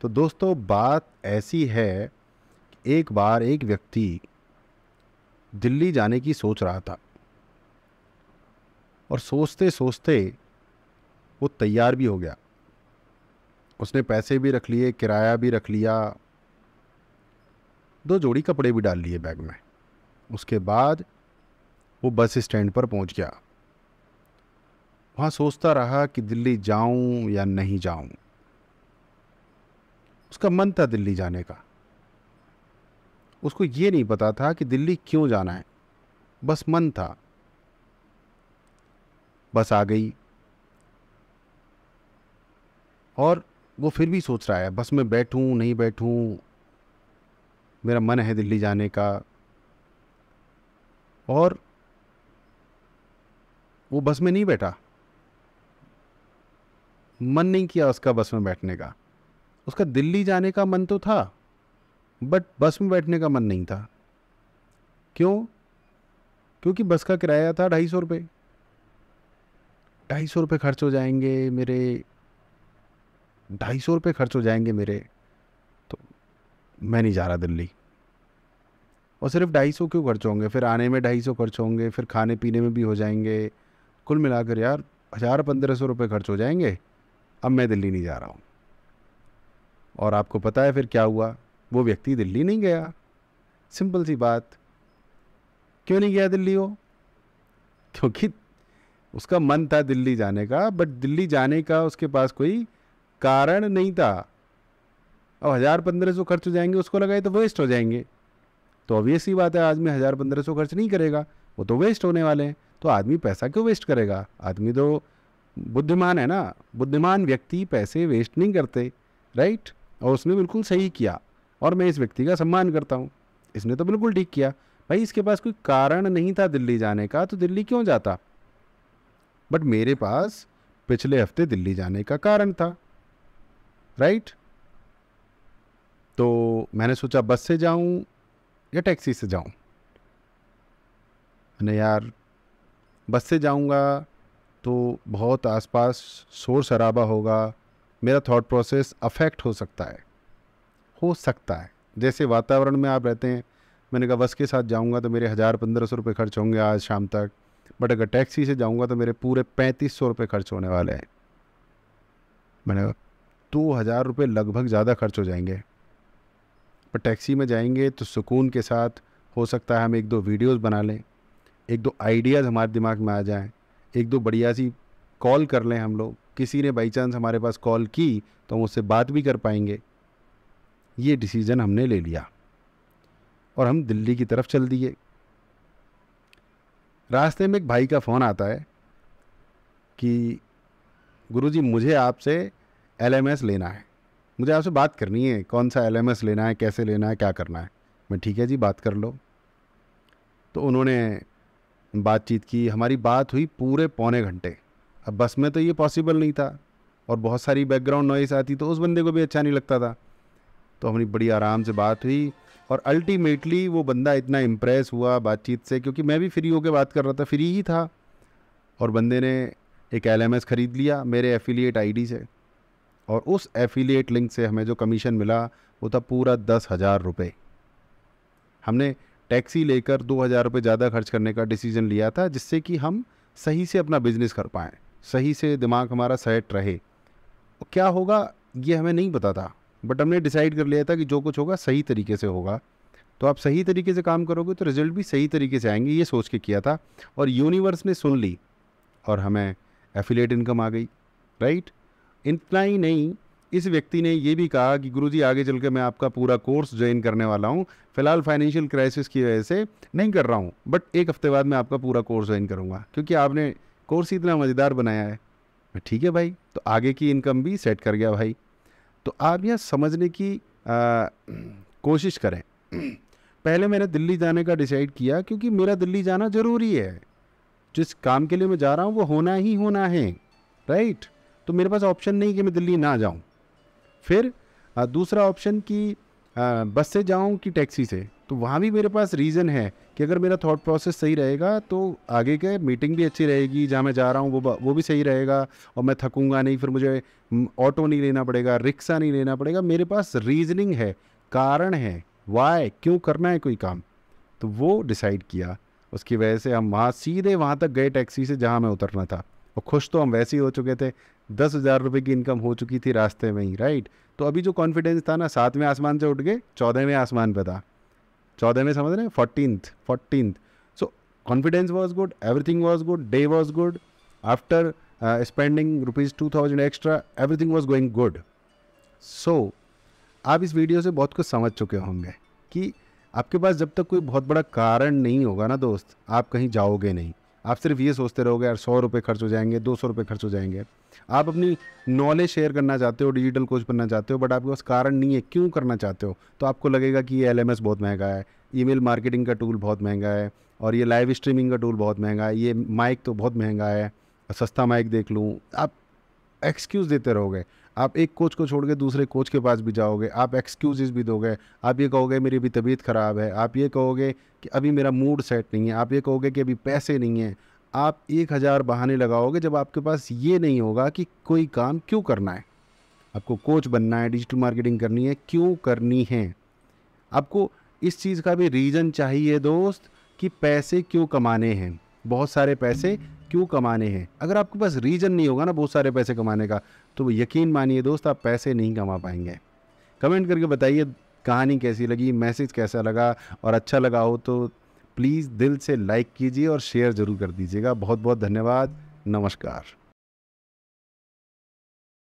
तो दोस्तों, बात ऐसी है कि एक बार एक व्यक्ति दिल्ली जाने की सोच रहा था और सोचते सोचते वो तैयार भी हो गया। उसने पैसे भी रख लिए, किराया भी रख लिया, दो जोड़ी कपड़े भी डाल लिए बैग में। उसके बाद वो बस स्टैंड पर पहुँच गया। वहाँ सोचता रहा कि दिल्ली जाऊँ या नहीं जाऊँ। उसका मन था दिल्ली जाने का। उसको ये नहीं पता था कि दिल्ली क्यों जाना है। बस मन था। बस आ गई। और वो फिर भी सोच रहा है, बस में बैठूं, नहीं बैठूं, मेरा मन है दिल्ली जाने का। और वो बस में नहीं बैठा। मन नहीं किया उसका बस में बैठने का। उसका दिल्ली जाने का मन तो था बट बस में बैठने का मन नहीं था। क्यों? क्योंकि बस का किराया था ढाई सौ रुपये ढाई सौ रुपये खर्च हो जाएँगे मेरे, ढाई सौ रुपये खर्च हो जाएँगे मेरे तो मैं नहीं जा रहा दिल्ली। और सिर्फ़ ढाई सौ क्यों खर्च होंगे? फिर आने में ढाई सौ खर्च होंगे, फिर खाने पीने में भी हो जाएँगे। कुल मिलाकर यार, हज़ार पंद्रह सौ रुपये खर्च हो जाएँगे। अब मैं दिल्ली नहीं जा रहा हूँ। और आपको पता है फिर क्या हुआ? वो व्यक्ति दिल्ली नहीं गया। सिंपल सी बात। क्यों नहीं गया दिल्ली वो? क्योंकि उसका मन था दिल्ली जाने का बट दिल्ली जाने का उसके पास कोई कारण नहीं था। अब हज़ार पंद्रह सौ खर्च हो जाएँगे, उसको लगाए तो वेस्ट हो जाएँगे। तो ऑब्वियस ही बात है आदमी हज़ार पंद्रह सौ खर्च नहीं करेगा। वो तो वेस्ट होने वाले हैं। तो आदमी पैसा क्यों वेस्ट करेगा? आदमी तो बुद्धिमान है ना। बुद्धिमान व्यक्ति पैसे वेस्ट नहीं करते राइट और उसने बिल्कुल सही किया और मैं इस व्यक्ति का सम्मान करता हूँ। इसने तो बिल्कुल ठीक किया। भाई, इसके पास कोई कारण नहीं था दिल्ली जाने का तो दिल्ली क्यों जाता? बट मेरे पास पिछले हफ़्ते दिल्ली जाने का कारण था। राइट तो मैंने सोचा बस से जाऊँ या टैक्सी से जाऊँ? मैंने यार, बस से जाऊँगा तो बहुत आसपास शोर शराबा होगा मेरा थॉट प्रोसेस अफेक्ट हो सकता है। हो सकता है। जैसे वातावरण में आप रहते हैं, मैंने कहा बस के साथ जाऊँगा तो मेरे हज़ार पंद्रह सौ रुपये खर्च होंगे आज शाम तक बट अगर टैक्सी से जाऊँगा तो मेरे पूरे पैंतीस सौ रुपये खर्च होने वाले हैं। मैंने कहा, दो हज़ार रुपये लगभग ज़्यादा खर्च हो जाएँगे। पर टैक्सी में जाएँगे तो सुकून के साथ हो सकता है हम एक दो वीडियोस बना लें, एक दो आइडियाज़ हमारे दिमाग में आ जाएँ, एक दो बढ़िया सी कॉल कर लें हम लोग। किसी ने बाई चांस हमारे पास कॉल की तो हम उससे बात भी कर पाएँगे। ये डिसीज़न हमने ले लिया। और हम दिल्ली की तरफ़ चल दिए। रास्ते में एक भाई का फ़ोन आता है कि, गुरुजी, मुझे आपसे एलएमएस लेना है। मुझे आपसे बात करनी है। कौन सा एलएमएस लेना है? कैसे लेना है? क्या करना है? मैं ठीक है जी, बात कर लो। तो उन्होंने बातचीत की। हमारी बात हुई पूरे पौने घंटे। अब बस में तो ये पॉसिबल नहीं था और बहुत सारी बैकग्राउंड नॉइस आती तो उस बंदे को भी अच्छा नहीं लगता था। तो हमारी बड़ी आराम से बात हुई और अल्टीमेटली वो बंदा इतना इम्प्रेस हुआ बातचीत से क्योंकि मैं भी फ्री होकर बात कर रहा था फ्री ही था। और बंदे ने एक एलएमएस ख़रीद लिया मेरे एफिलिएट आईडी से और उस एफिलिएट लिंक से हमें जो कमीशन मिला वो था पूरा दस हज़ार रुपये हमने टैक्सी लेकर दो हज़ार रुपये ज़्यादा खर्च करने का डिसीज़न लिया था जिससे कि हम सही से अपना बिज़नेस कर पाएँ। सही से दिमाग हमारा सेट रहे। क्या होगा, ये हमें नहीं पता था बट हमने डिसाइड कर लिया था कि जो कुछ होगा सही तरीके से होगा। तो आप सही तरीके से काम करोगे तो रिज़ल्ट भी सही तरीके से आएँगे, ये सोच के किया था और यूनिवर्स ने सुन ली और हमें एफिलेट इनकम आ गई राइट इतना ही नहीं, इस व्यक्ति ने ये भी कहा कि गुरुजी आगे चल के मैं आपका पूरा कोर्स ज्वाइन करने वाला हूँ, फ़िलहाल फाइनेंशियल क्राइसिस की वजह से नहीं कर रहा हूँ बट एक हफ़्ते बाद मैं आपका पूरा कोर्स ज्वाइन करूँगा, क्योंकि आपने कोर्स ही इतना मज़ेदार बनाया है। ठीक है भाई तो आगे की इनकम भी सेट कर गया भाई। तो आप यह समझने की आ, कोशिश करें। पहले मैंने दिल्ली जाने का डिसाइड किया क्योंकि मेरा दिल्ली जाना ज़रूरी है। जिस काम के लिए मैं जा रहा हूँ वो होना ही होना है राइट तो मेरे पास ऑप्शन नहीं कि मैं दिल्ली ना जाऊँ। फिर आ, दूसरा ऑप्शन कि बस से जाऊँ कि टैक्सी से? तो वहाँ भी मेरे पास रीज़न है कि अगर मेरा थॉट प्रोसेस सही रहेगा तो आगे के मीटिंग भी अच्छी रहेगी, जहाँ मैं जा रहा हूँ, वो वो भी सही रहेगा और मैं थकूँगा नहीं, फिर मुझे ऑटो नहीं लेना पड़ेगा, रिक्शा नहीं लेना पड़ेगा। मेरे पास रीजनिंग है, कारण है वाई क्यों करना है कोई काम। तो वो डिसाइड किया। उसकी वजह से हम वहाँ सीधे वहाँ तक गए टैक्सी से, जहाँ मैं उतरना था। और खुश तो हम वैसे ही हो चुके थे। दस हज़ार रुपये की इनकम हो चुकी थी रास्ते में ही राइट तो अभी जो कॉन्फिडेंस था ना, सातवें आसमान से उठ गए, चौदहवें आसमान पर था। चौदहवें समझ रहे हैं fourteen fourteen so confidence was good everything was good day was good after spending rupees two thousand extra everything was going good so आप इस वीडियो से बहुत कुछ समझ चुके होंगे कि आपके पास जब तक कोई बहुत बड़ा कारण नहीं होगा ना दोस्त, आप कहीं जाओगे नहीं। आप सिर्फ़ ये सोचते रहोगे, यार, सौ रुपये खर्च हो जाएँगे, दो सौ रुपये खर्च हो जाएँगे। आप अपनी नॉलेज शेयर करना चाहते हो डिजिटल कोच बनना चाहते हो बट आपके पास कारण नहीं है, क्यों करना चाहते हो? तो आपको लगेगा कि ये एलएमएस बहुत महँगा है ईमेल मार्केटिंग का टूल बहुत महँगा है, और ये लाइव स्ट्रीमिंग का टूल बहुत महँगा है, ये माइक तो बहुत महँगा है, सस्ता माइक देख लूँ। आप एक्सक्यूज़ देते रहोगे। आप एक कोच को छोड़ के दूसरे कोच के पास भी जाओगे, आप एक्सक्यूज़ भी दोगे, आप ये कहोगे, मेरी अभी तबीयत ख़राब है। आप ये कहोगे कि, अभी मेरा मूड सेट नहीं है। आप ये कहोगे कि, अभी पैसे नहीं हैं। आप एक हज़ार बहाने लगाओगे जब आपके पास ये नहीं होगा कि कोई काम क्यों करना है। आपको कोच बनना है डिजिटल मार्केटिंग करनी है, क्यों करनी है? आपको इस चीज़ का भी रीज़न चाहिए दोस्त कि पैसे क्यों कमाने हैं। बहुत सारे पैसे क्यों कमाने हैं? अगर आपके पास रीज़न नहीं होगा ना बहुत सारे पैसे कमाने का तो यकीन मानिए दोस्त, आप पैसे नहीं कमा पाएँगे। कमेंट करके बताइए, कहानी कैसी लगी, मैसेज कैसा लगा और अच्छा लगा हो तो प्लीज़ दिल से लाइक कीजिए और शेयर ज़रूर कर दीजिएगा। बहुत बहुत धन्यवाद, नमस्कार।